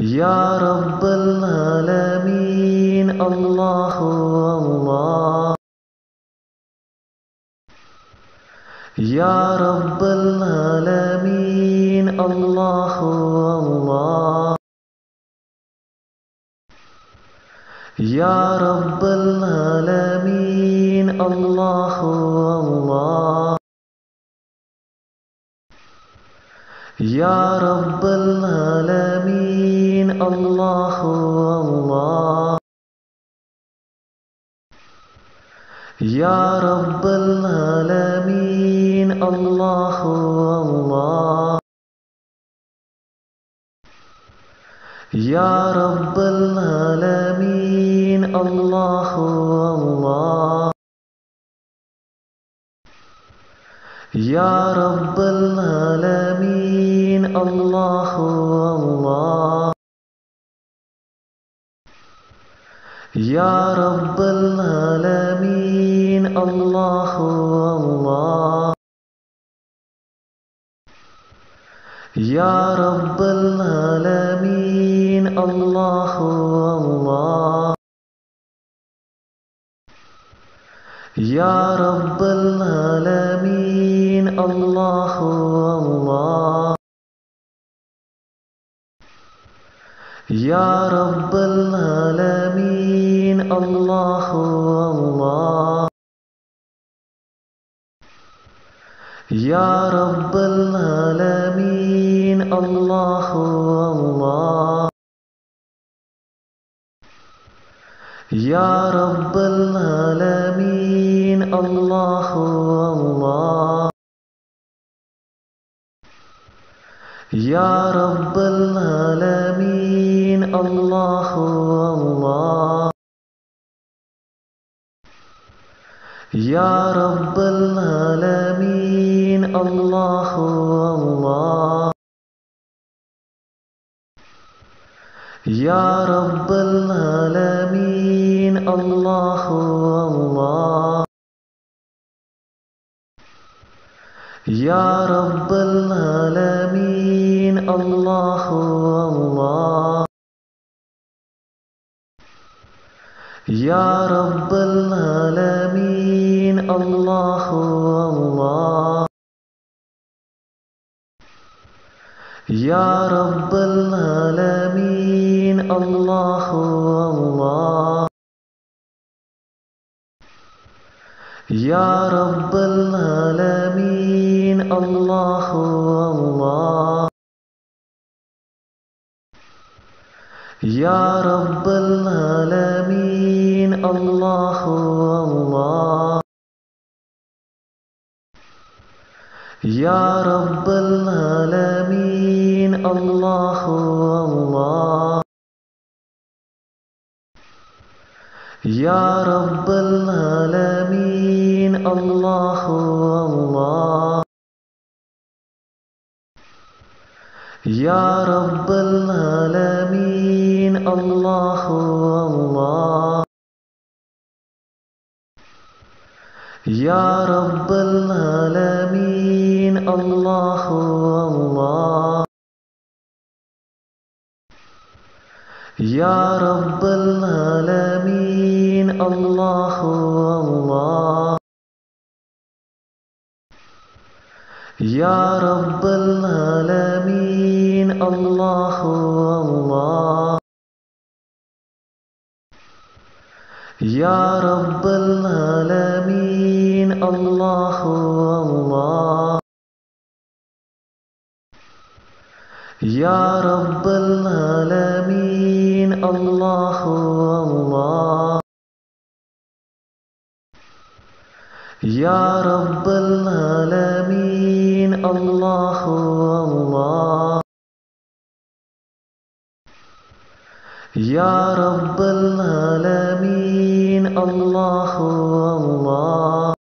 يا رب العالمين الله الله. يا رب العالمين الله الله. يا رب العالمين الله الله. يا رب العالمين. الله الله. يا رب العالمين الله الله. يا رب العالمين الله الله. يا رب العالمين الله. يا رب العالمين الله الله يا رب العالمين الله الله يا رب العالمين الله الله يا رب العالمين الله الله. يا رب العالمين الله الله. يا رب العالمين الله الله. يا رب العالمين الله الله. يا رب العالمين الله الله. يا رب العالمين الله الله. يا رب العالمين الله الله. يا رب العالمين. الله الله. يا رب العالمين الله الله. يا رب العالمين الله الله. يا رب العالمين الله الله. يا رب العالمين الله الله. يا رب العالمين الله الله. يا رب العالمين الله الله. يا رب يا رب العالمين الله الله. يا رب العالمين الله الله. يا رب العالمين الله الله. يا رب العالمين الله الله. يا رب العالمين الله الله. يا رب العالمين الله الله.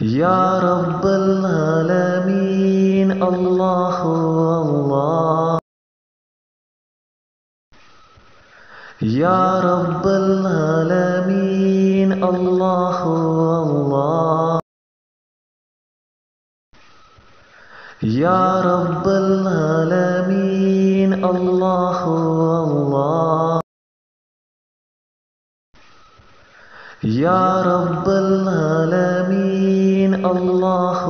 يا رب العالمين الله يا رب العالمين الله الله. يا رب العالمين الله الله. يا رب العالمين الله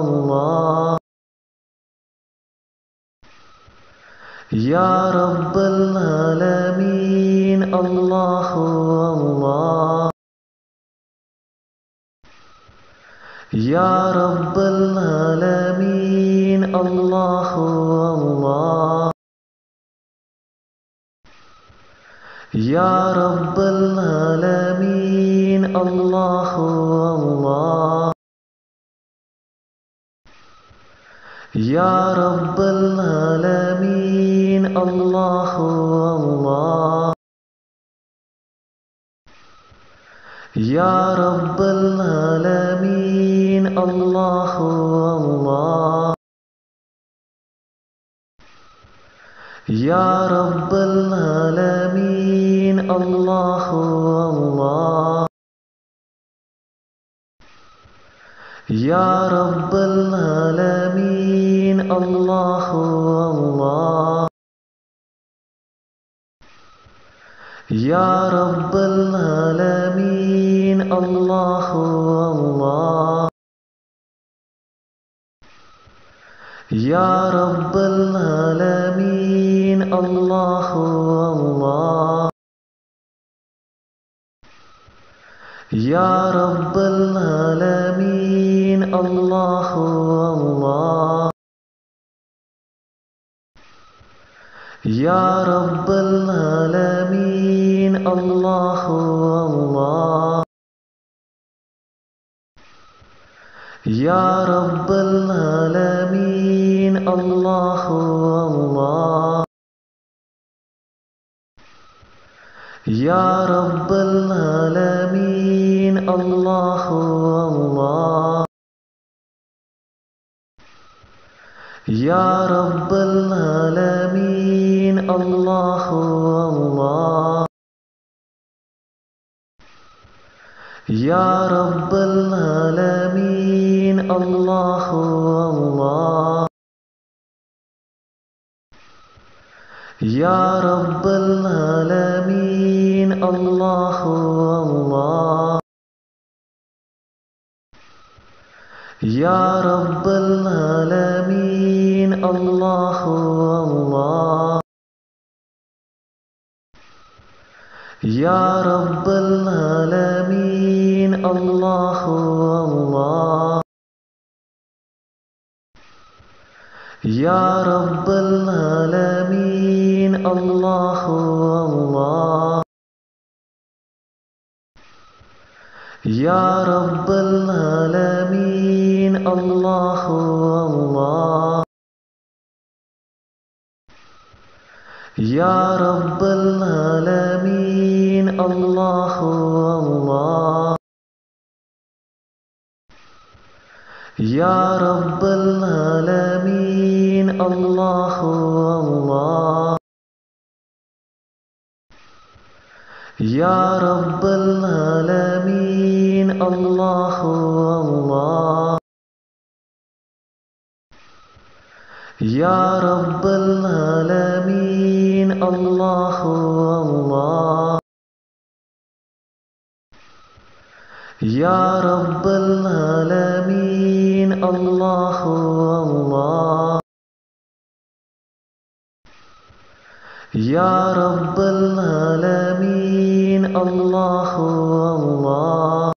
الله. يا رب العالمين الله الله. يا رب العالمين الله الله. يا رب العالمين الله الله. يا رب العالمين الله الله. يا رب العالمين الله الله. يا رب العالمين الله الله. يا رب العالمين الله الله. يا رب العالمين. الله الله. يا رب العالمين الله الله. يا رب العالمين الله الله. يا رب العالمين الله الله. يا رب العالمين الله الله. يا رب العالمين الله الله. يا رب العالمين الله الله. يا رب العالمين. الله الله. يا رب العالمين الله الله. يا رب العالمين الله الله. يا رب العالمين الله. يا رب العالمين الله الله. يا رب العالمين الله الله. يا رب العالمين الله الله. يا رب العالمين يا رب العالمين الله الله. يا رب العالمين الله الله. يا رب العالمين الله الله. يا رب العالمين. الله الله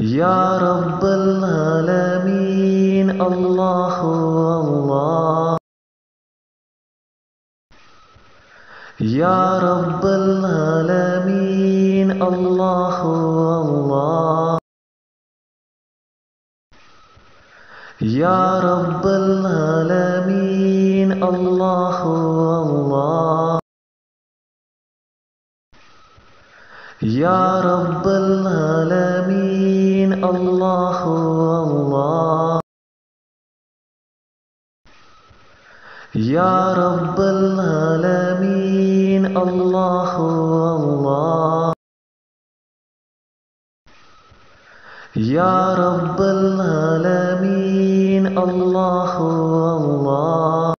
يا رب العالمين الله الله يا رب العالمين الله الله يا رب العالمين الله الله يا رب العالمين الله الله. يا رب العالمين الله الله. يا رب العالمين الله الله.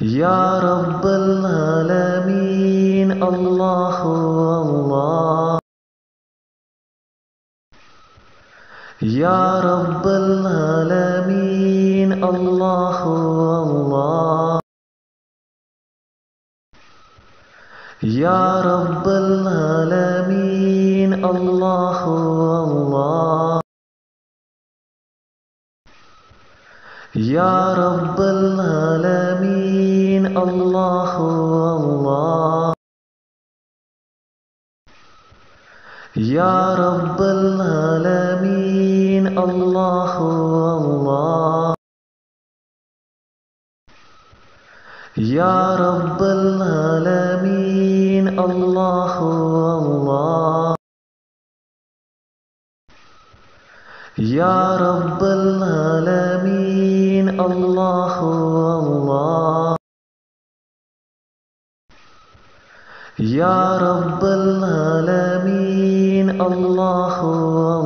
يا رب العالمين يا رب العالمين الله الله. يا رب العالمين الله الله. يا رب العالمين الله الله. يا رب العالمين الله الله. يا رب العالمين الله الله. يا رب العالمين الله الله. يا رب العالمين الله. الله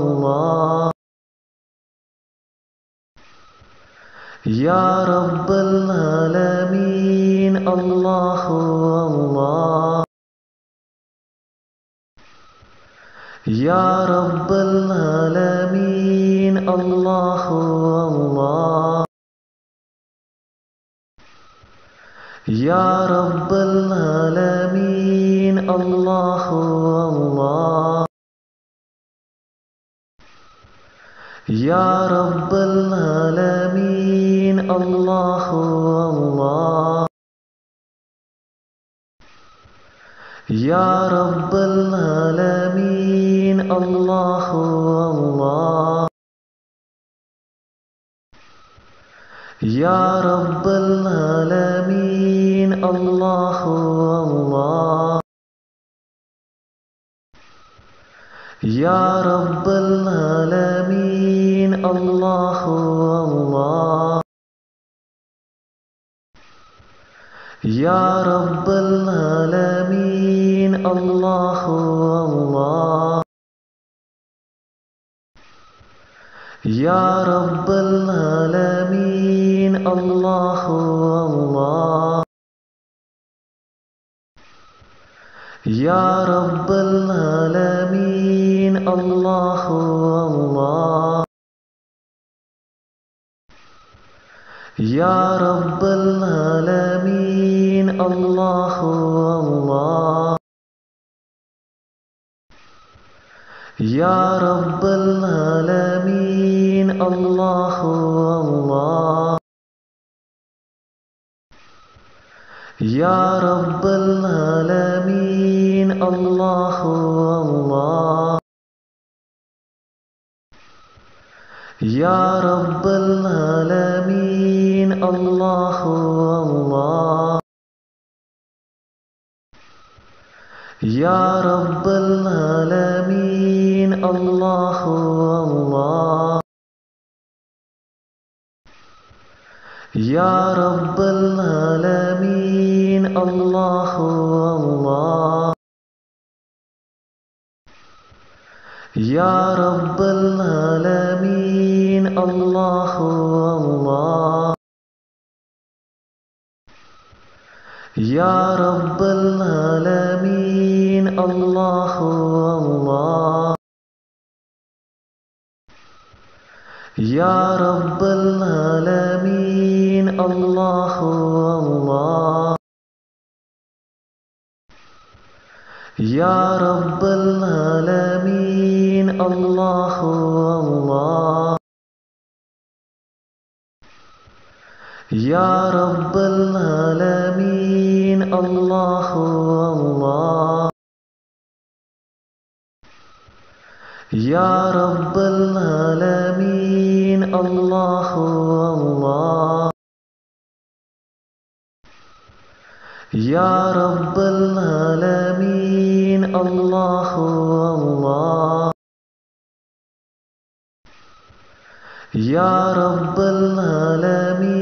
يا رب العالمين الله الله. يا رب العالمين الله الله. يا رب العالمين الله الله. يا رب العالمين الله الله يا رب العالمين الله الله يا رب العالمين الله الله يا رب العالمين يا رب العالمين الله الله. يا رب العالمين الله الله. يا رب العالمين الله الله. يا رب العالمين الله الله. يا رب العالمين الله الله. يا رب العالمين الله الله. يا رب العالمين الله الله. يا رب العالمين الله الله. يا رب العالمين الله الله. يا رب العالمين الله الله يا رب العالمين الله الله يا رب العالمين الله الله يا رب العالمين الله الله يا رب العالمين الله الله. يا رب العالمين الله الله. يا رب العالمين الله الله. يا رب العالمين